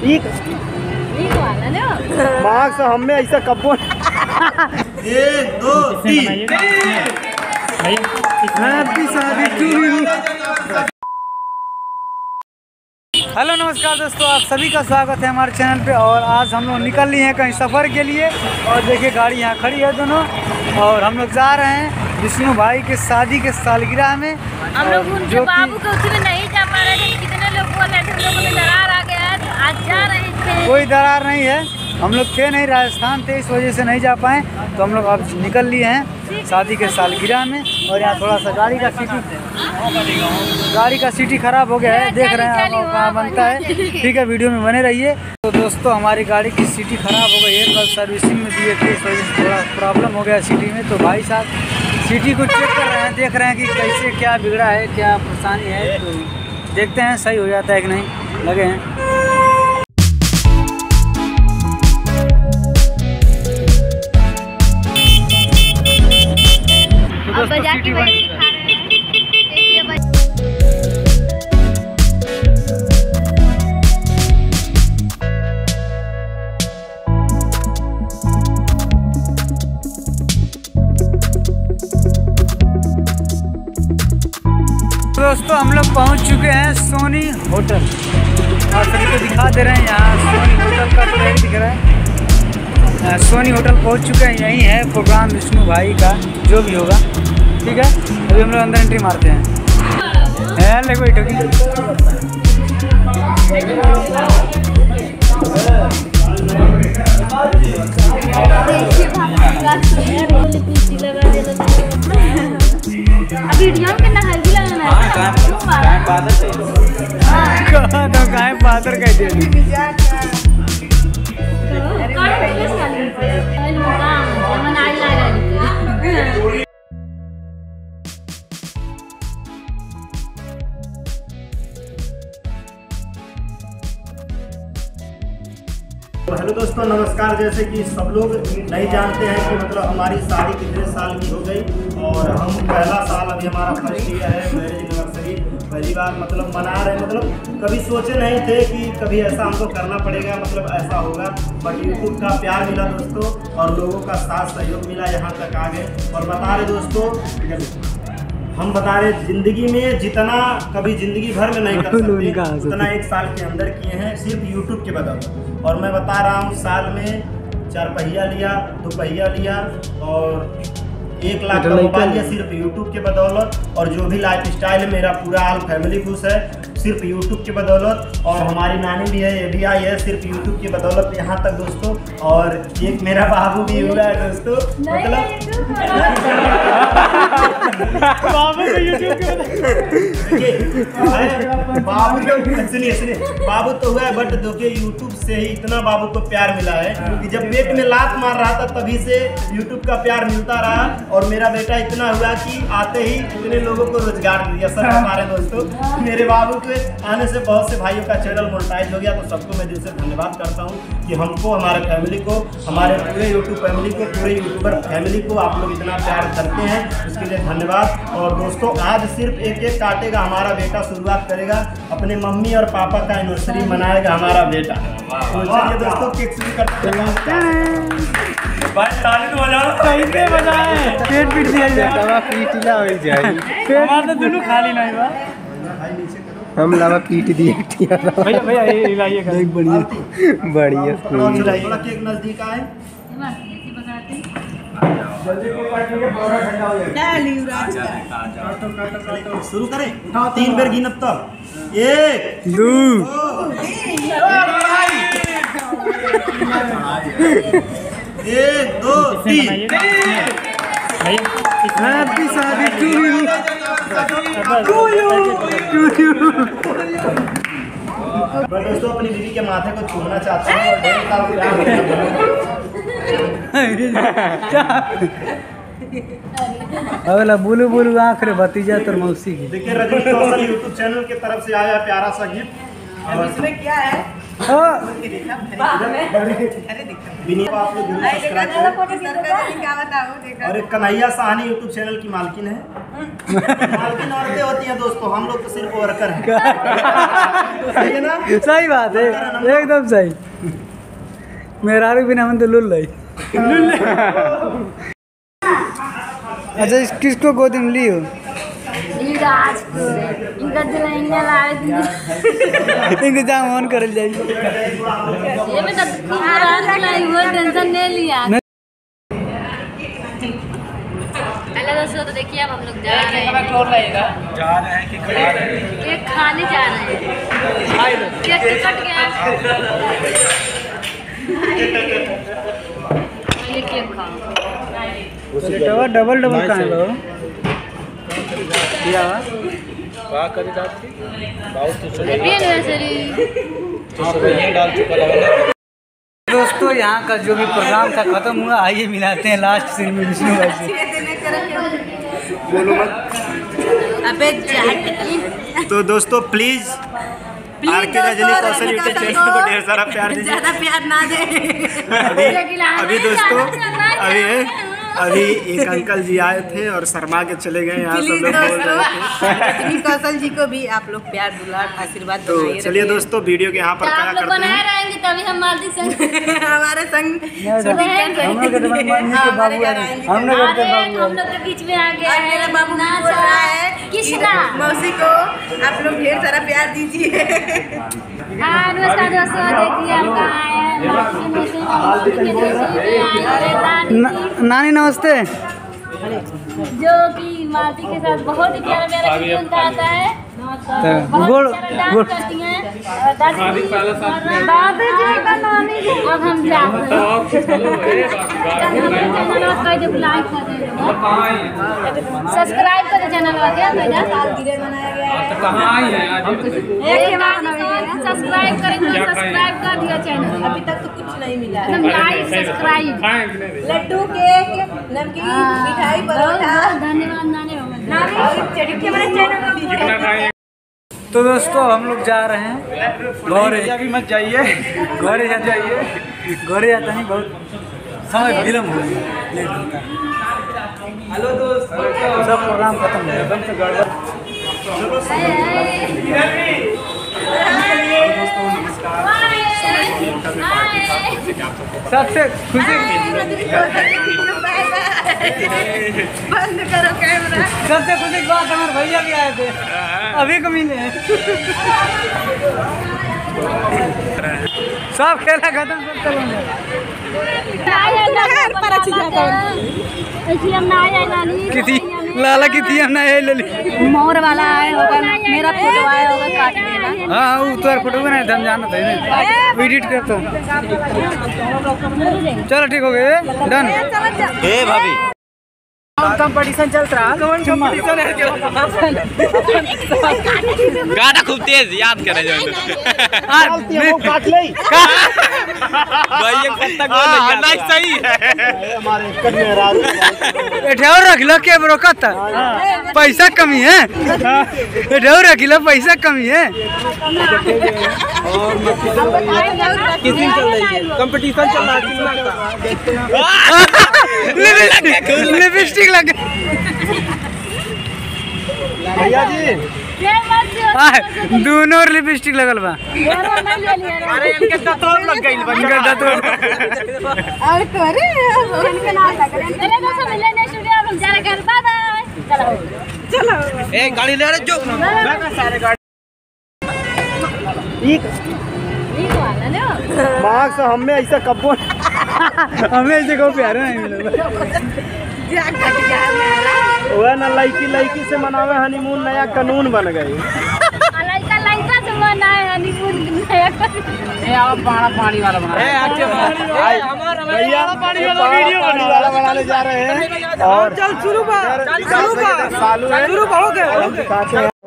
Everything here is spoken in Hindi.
ठीक। ठीक वाला लो मार्क्स हमें ऐसा कब्बो एक दो तीन। हैप्पी शादी टू हेलो नमस्कार दोस्तों आप सभी का स्वागत है हमारे चैनल पे। और आज हम लोग निकल लिए हैं कहीं सफ़र के लिए। और देखिए गाड़ी यहाँ खड़ी है दोनों। और हम लोग जा रहे हैं विष्णु भाई के शादी के सालगिरह में। हम लोग उनके जो बाबू कि नहीं जा पा रहे थे। कितने लोग बोल रहे थे हम लोगों है तो आज जा रहे थे। कोई दरार नहीं है। हम लोग थे नहीं राजस्थान थे इस वजह से नहीं जा पाए। तो हम लोग अब निकल लिए हैं शादी के सालगिरह में और यहाँ थोड़ा सा गाड़ी का सीटी गाड़ी का सीटी खराब हो गया है। देख रहे हैं आप कहाँ बनता है। ठीक है वीडियो में बने रहिए। तो दोस्तों हमारी गाड़ी की सीटी खराब हो गई है। कल सर्विसिंग में दिए थे इस वजह से थोड़ा प्रॉब्लम हो गया सीटी में। तो भाई साहब सीटी को चेक कर रहे हैं देख रहे हैं कि कैसे क्या बिगड़ा है क्या परेशानी है। तो देखते हैं सही हो जाता है कि नहीं। लगे हैं। दोस्तों, हम लोग पहुँच चुके हैं सोनी होटल। आप सभी को दिखा दे रहे हैं यहाँ सोनी होटल का ट्रैक दिख रहा है। सोनी होटल पहुँच चुके हैं, यहीं है प्रोग्राम विष्णु भाई का, जो भी होगा। ठीक है? अभी हम लोग अंदर एंट्री मारते हैं। है ले कोई ठोकी में हल्दी लगाना है। कहाँ तो काहे पादर दोस्तों, नमस्कार। जैसे कि सब लोग नहीं जानते हैं कि मतलब हमारी शादी कितने साल की हो गई और हम पहला साल अभी हमारा फ़र्स्ट ईयर है, मैरिज एनिवर्सरी पहली बार मतलब मना रहे मतलब कभी सोचे नहीं थे कि कभी ऐसा हमको करना पड़ेगा मतलब ऐसा होगा। बट यूट्यूब का प्यार मिला दोस्तों और लोगों का साथ सहयोग मिला यहाँ तक आ गए और बता रहे दोस्तों हम बता रहे ज़िंदगी में जितना कभी ज़िंदगी भर में नहीं कर सकते उतना एक साल के अंदर किए हैं सिर्फ़ यूट्यूब के बदौलत। और मैं बता रहा हूँ साल में चार पहिया लिया दो पहिया लिया और एक लाख का मोबाइल लिया सिर्फ़ यूट्यूब के बदौलत। और जो भी लाइफ स्टाइल है मेरा पूरा हाल फैमिली खुश है सिर्फ़ यूट्यूब के बदौलत और हमारी नानी भी है ये भी आई है सिर्फ़ यूट्यूब की बदौलत यहाँ तक दोस्तों और एक मेरा बाबू भी हुआ है दोस्तों मतलब बाबू सुनिए सुनिए बाबू तो हुआ है बट देखिए यूट्यूब से ही इतना बाबू को प्यार मिला है कि जब पेट में लात मार रहा था तभी से यूट्यूब का प्यार मिलता रहा और मेरा बेटा इतना हुआ कि आते ही इतने लोगों को रोज़गार दिया सर हमारे दोस्तों मेरे बाबू के आने से बहुत से भाइयों का चैनल मोनेटाइज हो गया तो सबको मैं दिल से धन्यवाद करता हूँ कि हमको हमारे फैमिली को हमारे पूरे यूट्यूब फैमिली को पूरे यूट्यूबर फैमिली को आप लोग इतना प्यार करते हैं। उसके लिए धन्यवाद। और दोस्तों आज सिर्फ़ एक एक काटेगा हमारा बेटा शुरुआत करेगा। अपने मम्मी और पापा का एनिवर्सरी मनाएगा हमारा बेटा। तो चलिए दोस्तों केक शुरू करते हैं। कैसे बजाए। पेट पीट दिया जाए। पीटला हो जाए हमारा तो दोनों खाली नहीं बा हम लावा पीट दिए भैया भैया ये हिलाइए कर बढ़िया। बढ़िया थोड़ा केक नज़दीक आए। शुरू करें। तीन बेर तब एक। दू एक दो तीन। हैप्पी शादी टू यू। दोस्तों अपनी बीवी के माथे को छूना चाहते हैं अगला बुलू बुलू आँख भतीजा तोर मौसी की। देखिए रजनी कौशल यूट्यूब चैनल के तरफ़ से आया प्यारा सा गिफ्ट इसमें क्या है? हाँ, विनीत को आप लोग ज़रूर सब्सक्राइब करें क्या। बताऊँ देखो। और एक कन्हैया साहनी यूट्यूब चैनल की मालकिन है। मालकिन औरतें होती हैं दोस्तों हम लोग तो सिर्फ़ वर्कर हैं। सही है ना? सही बात है एकदम सही। मेरा बिना मन तो लुल अच्छा इस किसको गोदी में ली हो आज इनका इंतज़ाम ऑन कर ये दोस्तों तो देखिए अब हम लोग जा रहे हैं जा रहे हैं कि खा रहे हैं केक खाने जा रहे हैं तो कट गया ये केक खाओ डबल डबल कहाँ लो क्या? करी तो लगा दोस्तों यहाँ का जो भी प्रोग्राम था खत्म हुआ आइए मिलाते हैं लास्ट सीन में विष्णु भाई से। अबे तो दोस्तों प्लीज़ आर के रजनी कौशल यूट्यूब चैनल को ढेर सारा प्यार दीजिए। ज़्यादा प्यार ना दे। अभी अभी दोस्तों अभी अभी एक अंकल जी आए थे और शर्मा के चले गए यहाँ सब लोग बोल रहे थे। कौशल जी को भी आप लोग प्यार दुलार आशीर्वाद तो चलिए दोस्तों वीडियो के यहाँ पर तो क्या करते हैं। रहेंगे तभी हम मालती संग हमारे संग हम लोग के तो हैं। हम लोग के बीच में आ गया मेरा बाबू रहा है मौसी को आप लोग ढेर सारा प्यार दीजिए। हाँ नमस्कार दोस्तों देखिए हम कहाँ आए हैं न- नानी नमस्ते। जो कि मालती के साथ बहुत ही प्यारा प्यारा गीत गाता है। बहुत गोड़- प्यारा डांस गोड़- करती हैं। और दादी दादी जी का नानी जी। अब हम हैं। सब्सक्राइब कर चैनल क्या कहना सालगिरह मनाया गया है। कहाँ आई है? आज एक सब्सक्राइब करेंगे सब्सक्राइब कर दिया चैनल अभी तक तो कुछ नहीं मिला है। लाइक सब्सक्राइब लड्डू केक नमकीन मिठाई परोठा। धन्यवाद नानी तो दोस्तों हम लोग जा रहे हैं। घरे अभी मत जाइए घरे जा जाइए। घरे जाता नहीं बहुत समय विलम्ब हो गया। लेट होता है। हेलो दोस्तों सब प्रोग्राम खत्म हो गया। एकदम से गड़बड़ सबसे खुशी बंद करो कैमरा सबसे खुशी की बात हमारे भैया भी आए थे। अभी को मिले सब खेला खत्म सब चलो ना। किथी लाला किथी हमने ये ले ली। मोर वाला आया होगा मेरा फ़ोटो आया होगा काट देना। हाँ वो तो फ़ोटो बना थे हम जाना था ना एडिट करता चलो ठीक हो गए डन ए भाभी। कंपटीशन चल रहा? गाना खूब तेज याद करे जो काट ले। भाई एक पत्ता को नहीं सही। है हमारे एठावर रख लो के ब्रो कत पैसा कमी है। एठावर रख लो पैसा कमी है। किस दिन चल रही है? कंपटीशन चल रहा है कितना का लिपस्टिक लगे। भैया जी। दोनों लिपस्टिक लगल बा। अरे इनके दतोर लग गई इनका दतोर और करे चलो। ए गाड़ी ले रहे जो मार्क्स हमें ऐसा कब्बो हमें ऐसे को प्यारे नहीं मिले। वह ना लड़की लड़की से मनावे हनीमून नया कानून बन गई। पानी वाला बनाने जा रहे हैं। और चल शुरू शुरू हैं।